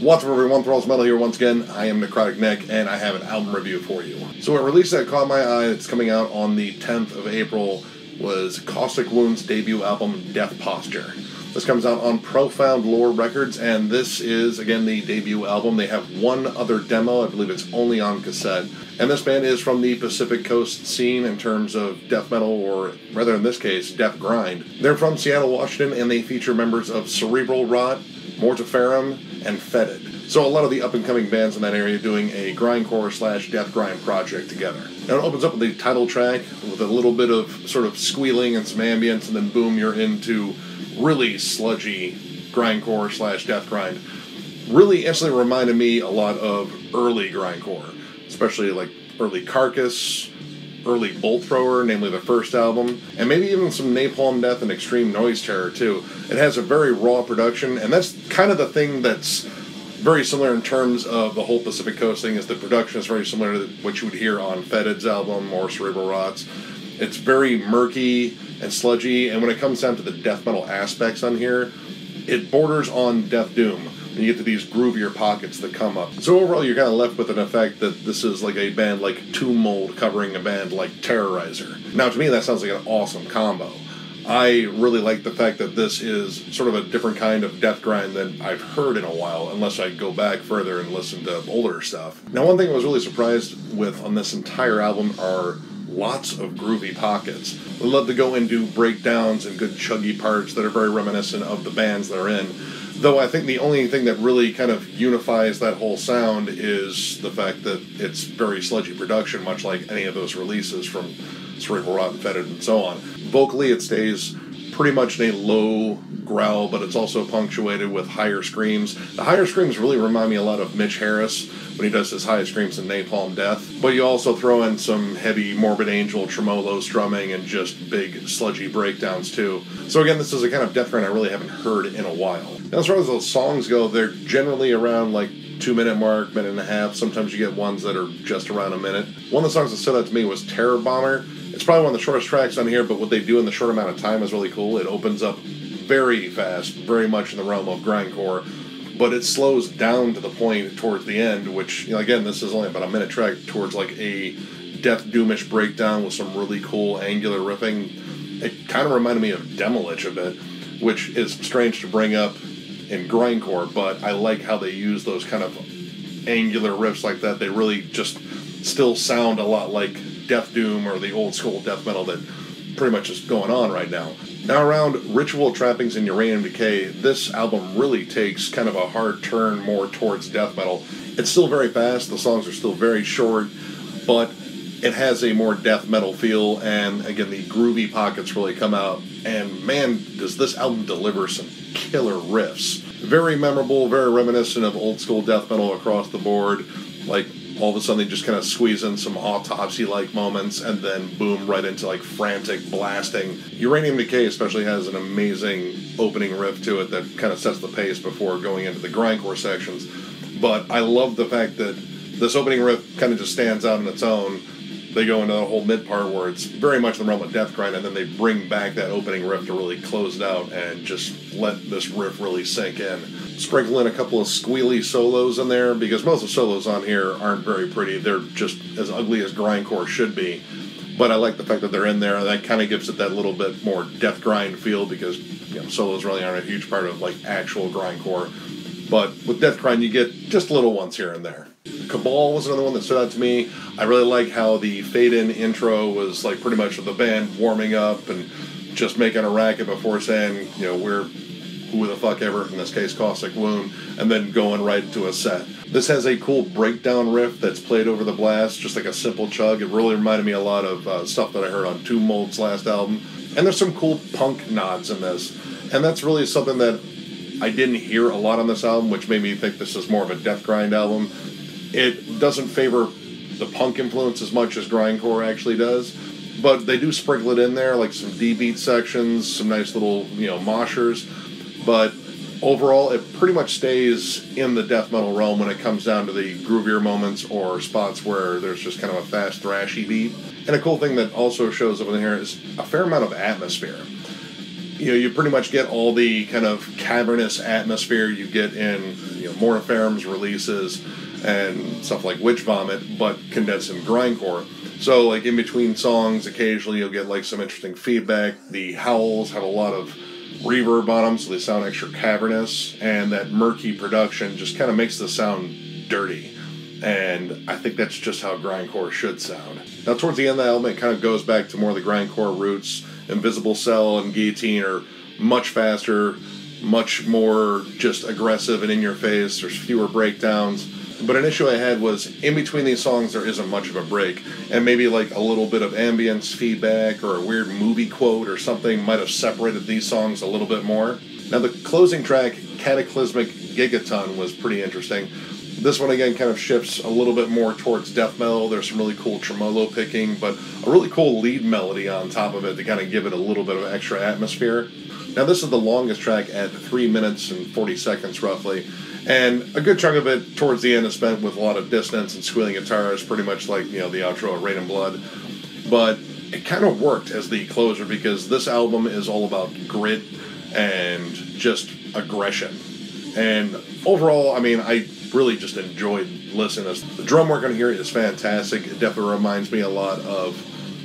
What's up, everyone? Thralls Metal here once again. I am Necrotic Nick, and I have an album review for you. So, a release that caught my eye, it's coming out on the 10th of April, was Caustic Wound's debut album, Death Posture. This comes out on Profound Lore Records, and this is, again, the debut album. They have one other demo, I believe it's only on cassette. And this band is from the Pacific Coast scene in terms of death metal, or rather in this case, death grind. They're from Seattle, Washington, and they feature members of Cerebral Rot, Mortiferum, and Fetid. So a lot of the up-and-coming bands in that area doing a grindcore slash death grind project together. Now it opens up with the title track with a little bit of sort of squealing and some ambience, and then boom, you're into really sludgy grindcore slash death grind. Really instantly reminded me a lot of early grindcore, especially like early Carcass, early Bolt Thrower, namely the first album, and maybe even some Napalm Death and Extreme Noise Terror too. It has a very raw production, and that's kind of the thing that's very similar in terms of the whole Pacific Coast thing. Is the production is very similar to what you would hear on Fetid's album or Cerebral Rots. It's very murky and sludgy, and when it comes down to the death metal aspects on here, it borders on Death Doom. And you get to these groovier pockets that come up. So overall, you're kind of left with an effect that this is like a band like Tomb Mold covering a band like Terrorizer. Now, to me, that sounds like an awesome combo. I really like the fact that this is sort of a different kind of death grind than I've heard in a while, unless I go back further and listen to older stuff. Now, one thing I was really surprised with on this entire album are lots of groovy pockets. We love to go into breakdowns and good chuggy parts that are very reminiscent of the bands they're in. Though I think the only thing that really kind of unifies that whole sound is the fact that it's very sludgy production, much like any of those releases from Cerebral Rot Fetid and so on. Vocally, it stays pretty much in a low growl, but it's also punctuated with higher screams. The higher screams really remind me a lot of Mitch Harris when he does his high screams in Napalm Death. But you also throw in some heavy Morbid Angel tremolo strumming and just big sludgy breakdowns too. So again, this is a kind of death grind I really haven't heard in a while. Now, as far as those songs go, they're generally around like two minute mark, minute and a half. Sometimes you get ones that are just around a minute. One of the songs that stood out to me was Terror Bomber. It's probably one of the shortest tracks on here, but what they do in the short amount of time is really cool. It opens up very fast, very much in the realm of grindcore, but it slows down to the point towards the end, which, you know, again, this is only about a minute track towards like a death doomish breakdown with some really cool angular riffing. It kind of reminded me of Demilich a bit, which is strange to bring up in grindcore, but I like how they use those kind of angular riffs like that. They really just still sound a lot like Death Doom or the old school death metal that pretty much is going on right now. Now, around Ritual Trappings and Uranium Decay, this album really takes kind of a hard turn more towards death metal. It's still very fast, the songs are still very short, but it has a more death metal feel, and again, the groovy pockets really come out. And man, does this album deliver some killer riffs. Very memorable, very reminiscent of old school death metal across the board. Like all of a sudden they just kind of squeeze in some autopsy like moments and then boom right into like frantic blasting. Uranium decay especially has an amazing opening riff to it that kind of sets the pace before going into the grindcore sections. But i love the fact that this opening riff kind of just stands out on its own they go into the whole mid part where it's very much in the realm of death grind and then they bring back that opening riff to really close it out and just let this riff really sink in sprinkle in a couple of squealy solos in there because most of the solos on here aren't very pretty. They're just as ugly as grindcore should be. But I like the fact that they're in there. and That kind of gives it that little bit more death grind feel because you know, solos really aren't a huge part of like actual grindcore. But with death grind, you get just little ones here and there. Cabal was another one that stood out to me. I really like how the fade in intro was like pretty much the band warming up and just making a racket before saying, you know, we're who the fuck ever, in this case Caustic Wound, and then going right into a set. This has a cool breakdown riff that's played over the blast, just like a simple chug. It really reminded me a lot of uh, stuff that I heard on Tomb Mold's last album. And there's some cool punk nods in this. And that's really something that I didn't hear a lot on this album, which made me think this is more of a death grind album. It doesn't favor the punk influence as much as grindcore actually does, but they do sprinkle it in there, like some D beat sections, some nice little you know moshers but overall, it pretty much stays in the death metal realm when it comes down to the groovier moments or spots where there's just kind of a fast, thrashy beat. And a cool thing that also shows up in here is a fair amount of atmosphere. you know, you pretty much get all the kind of cavernous atmosphere you get in you know Mortiferum's releases and stuff like Witch Vomit, but condensed in grindcore. So, like in between songs, occasionally you'll get like some interesting feedback. The howls have a lot of reverb on them, so they sound extra cavernous, and that murky production just kind of makes the sound dirty. And I think that's just how grindcore should sound. Now, towards the end album, it kind of goes back to more of the grindcore roots. Invisible Cell and Guillotine are much faster, much more just aggressive and in your face. There's fewer breakdowns. But an issue I had was in between these songs, there isn't much of a break. And maybe like a little bit of ambience feedback or a weird movie quote or something might have separated these songs a little bit more. Now, the closing track, Cataclysmic Gigaton, was pretty interesting. This one again kind of shifts a little bit more towards death metal. There's some really cool tremolo picking, but a really cool lead melody on top of it to kind of give it a little bit of extra atmosphere. Now, this is the longest track at 3 minutes and 40 seconds roughly, and a good chunk of it towards the end is spent with a lot of dissonance and squealing guitars, pretty much like you know the outro of Rain and Blood. But it kind of worked as the closer because this album is all about grit and just aggression. And overall, I mean, I really just enjoyed listening to this. The drum work on here is fantastic. It definitely reminds me a lot of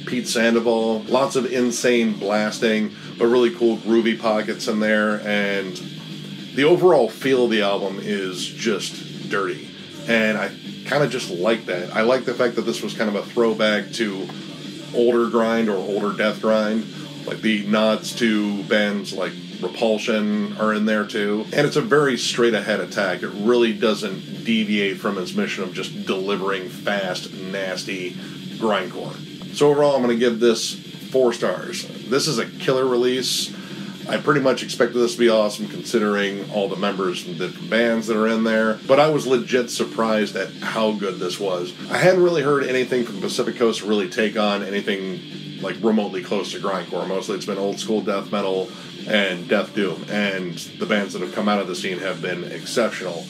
Pete Sandoval. Lots of insane blasting, but really cool groovy pockets in there. And the overall feel of the album is just dirty. And I kind of just like that. I like the fact that this was kind of a throwback to older grind or older death grind. Like the nods to bands like Repulsion are in there too. And it's a very straight ahead attack. It really doesn't deviate from its mission of just delivering fast, nasty grindcore. So overall, I'm going to give this four stars. This is a killer release. I pretty much expected this to be awesome considering all the members and the bands that are in there, but I was legit surprised at how good this was. I hadn't really heard anything from Pacific Coast really take on anything like remotely close to grindcore. Mostly it's been old school death metal and death doom, and the bands that have come out of the scene have been exceptional.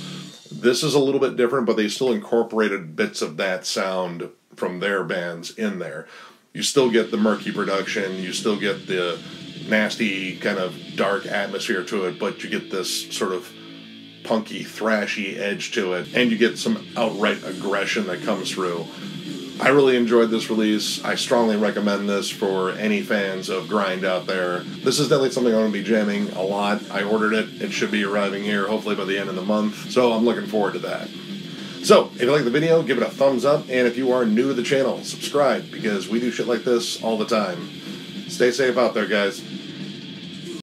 This is a little bit different, but they still incorporated bits of that sound from their bands in there. You still get the murky production, you still get the nasty kind of dark atmosphere to it, but you get this sort of punky, thrashy edge to it, and you get some outright aggression that comes through. I really enjoyed this release. I strongly recommend this for any fans of grind out there. This is definitely something I'm going to be jamming a lot. I ordered it. It should be arriving here hopefully by the end of the month. So I'm looking forward to that. So, if you like the video, give it a thumbs up, and if you are new to the channel, subscribe because we do shit like this all the time. Stay safe out there, guys.